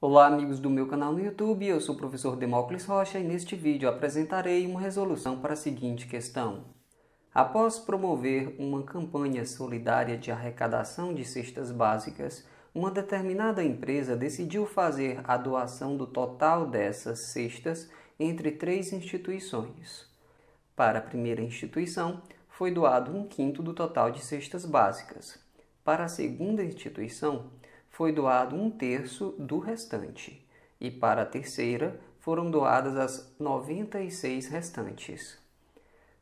Olá amigos do meu canal no YouTube, eu sou o professor Demócles Rocha e neste vídeo apresentarei uma resolução para a seguinte questão. Após promover uma campanha solidária de arrecadação de cestas básicas, uma determinada empresa decidiu fazer a doação do total dessas cestas entre três instituições. Para a primeira instituição, foi doado um quinto do total de cestas básicas. Para a segunda instituição, foi doado um terço do restante, e para a terceira foram doadas as 96 restantes.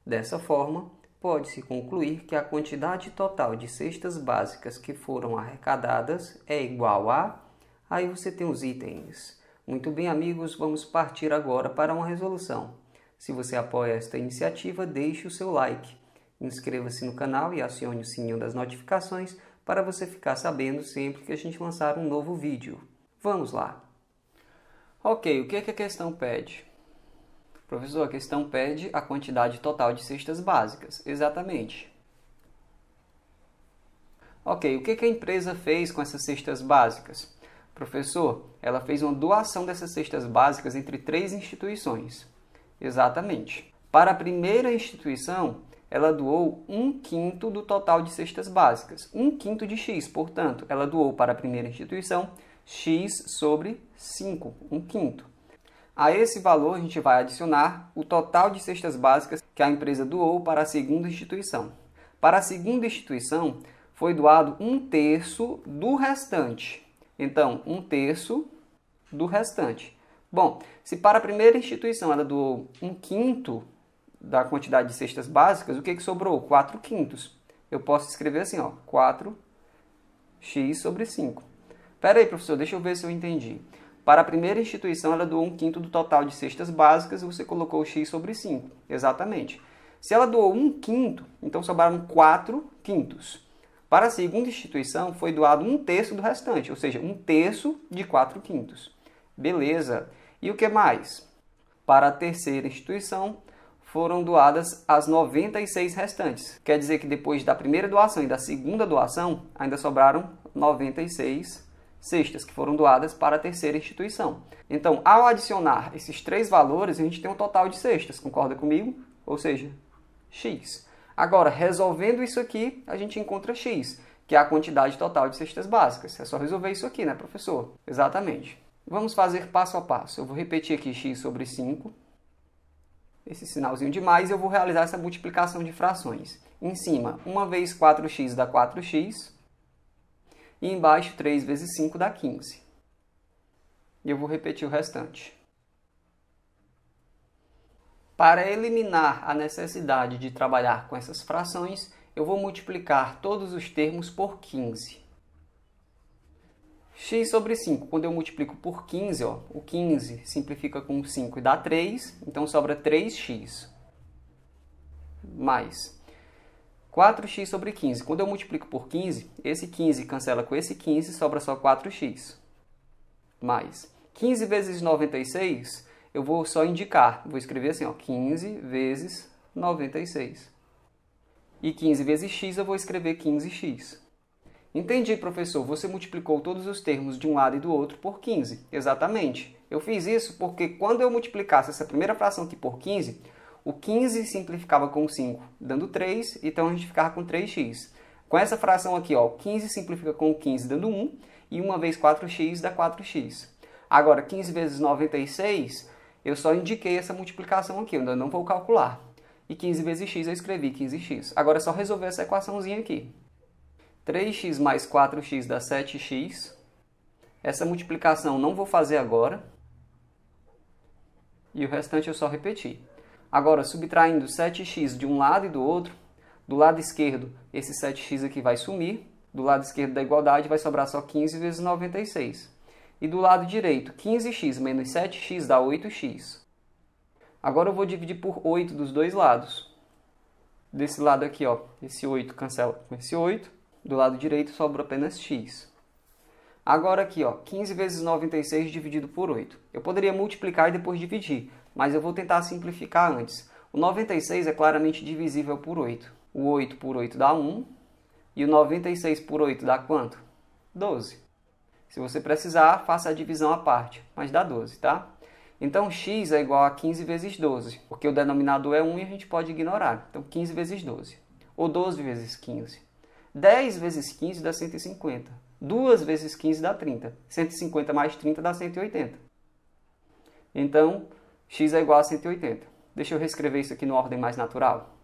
Dessa forma, pode-se concluir que a quantidade total de cestas básicas que foram arrecadadas é igual a. Aí você tem os itens. Muito bem, amigos, vamos partir agora para uma resolução. Se você apoia esta iniciativa, deixe o seu like. Inscreva-se no canal e acione o sininho das notificações para você ficar sabendo sempre que a gente lançar um novo vídeo. Vamos lá! Ok, o que, é que a questão pede? Professor, a questão pede a quantidade total de cestas básicas. Exatamente. Ok, o que, é que a empresa fez com essas cestas básicas? Professor, ela fez uma doação dessas cestas básicas entre três instituições. Exatamente. Para a primeira instituição, ela doou um quinto do total de cestas básicas, um quinto de X, portanto, ela doou para a primeira instituição X sobre 5, um quinto. A esse valor, a gente vai adicionar o total de cestas básicas que a empresa doou para a segunda instituição. Para a segunda instituição, foi doado um terço do restante. Então, um terço do restante. Bom, se para a primeira instituição ela doou um quinto da quantidade de cestas básicas, o que, que sobrou? 4 quintos. Eu posso escrever assim, ó, 4x sobre 5. Pera aí, professor, deixa eu ver se eu entendi. Para a primeira instituição, ela doou um quinto do total de cestas básicas e você colocou x sobre 5. Exatamente. Se ela doou um quinto, então sobraram 4 quintos. Para a segunda instituição, foi doado um terço do restante, ou seja, um terço de 4 quintos. Beleza. E o que mais? Para a terceira instituição, foram doadas as 96 restantes. Quer dizer que depois da primeira doação e da segunda doação, ainda sobraram 96 cestas que foram doadas para a terceira instituição. Então, ao adicionar esses três valores, a gente tem um total de cestas, concorda comigo? Ou seja, x. Agora, resolvendo isso aqui, a gente encontra x, que é a quantidade total de cestas básicas. É só resolver isso aqui, né, professor? Exatamente. Vamos fazer passo a passo. Eu vou repetir aqui x sobre 5 esse sinalzinho de mais, eu vou realizar essa multiplicação de frações. Em cima, 1 vezes 4x dá 4x, e embaixo 3 vezes 5 dá 15. E eu vou repetir o restante. Para eliminar a necessidade de trabalhar com essas frações, eu vou multiplicar todos os termos por 15 x sobre 5. Quando eu multiplico por 15, ó, o 15 simplifica com 5 e dá 3, então sobra 3x. Mais 4x sobre 15. Quando eu multiplico por 15, esse 15 cancela com esse 15, sobra só 4x. Mais 15 vezes 96, eu vou só indicar. Vou escrever assim, ó, 15 vezes 96. E 15 vezes x, eu vou escrever 15x. Entendi, professor. Você multiplicou todos os termos de um lado e do outro por 15. Exatamente. Eu fiz isso porque quando eu multiplicasse essa primeira fração aqui por 15, o 15 simplificava com 5, dando 3, então a gente ficava com 3x. Com essa fração aqui, ó, 15 simplifica com 15, dando 1, e 1 vezes 4x dá 4x. Agora, 15 vezes 96, eu só indiquei essa multiplicação aqui, ainda não vou calcular. E 15 vezes x eu escrevi 15x. Agora é só resolver essa equaçãozinha aqui. 3x mais 4x dá 7x. Essa multiplicação não vou fazer agora. E o restante eu só repetir. Agora, subtraindo 7x de um lado e do outro, do lado esquerdo, esse 7x aqui vai sumir. Do lado esquerdo da igualdade vai sobrar só 15 vezes 96. E do lado direito, 15x menos 7x dá 8x. Agora eu vou dividir por 8 dos dois lados. Desse lado aqui, ó, esse 8 cancela com esse 8. Do lado direito sobra apenas x. Agora aqui, ó, 15 vezes 96 dividido por 8. Eu poderia multiplicar e depois dividir, mas eu vou tentar simplificar antes. O 96 é claramente divisível por 8. O 8 por 8 dá 1, e o 96 por 8 dá quanto? 12. Se você precisar, faça a divisão à parte, mas dá 12, tá? Então, x é igual a 15 vezes 12, porque o denominador é 1 e a gente pode ignorar. Então, 15 vezes 12. Ou 12 vezes 15. 10 vezes 15 dá 150. 2 vezes 15 dá 30. 150 mais 30 dá 180. Então, x é igual a 180. Deixa eu reescrever isso aqui na ordem mais natural.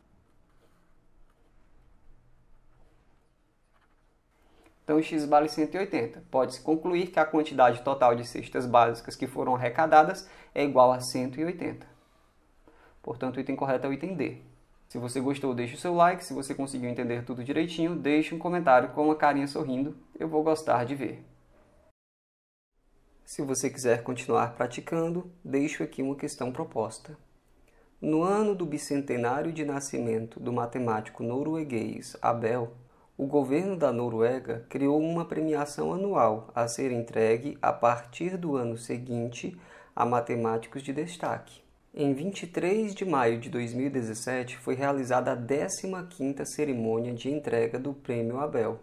Então, x vale 180. Pode-se concluir que a quantidade total de cestas básicas que foram arrecadadas é igual a 180. Portanto, o item correto é o item D. Se você gostou, deixe o seu like. Se você conseguiu entender tudo direitinho, deixe um comentário com uma carinha sorrindo. Eu vou gostar de ver. Se você quiser continuar praticando, deixo aqui uma questão proposta. No ano do bicentenário de nascimento do matemático norueguês Abel, o governo da Noruega criou uma premiação anual a ser entregue a partir do ano seguinte a matemáticos de destaque. Em 23 de maio de 2017 foi realizada a 15ª cerimônia de entrega do Prêmio Abel.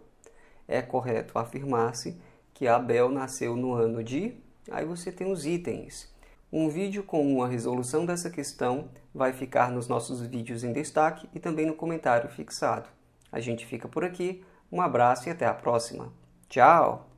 É correto afirmar-se que Abel nasceu no ano de... Aí você tem os itens. Um vídeo com uma resolução dessa questão vai ficar nos nossos vídeos em destaque e também no comentário fixado. A gente fica por aqui, um abraço e até a próxima. Tchau!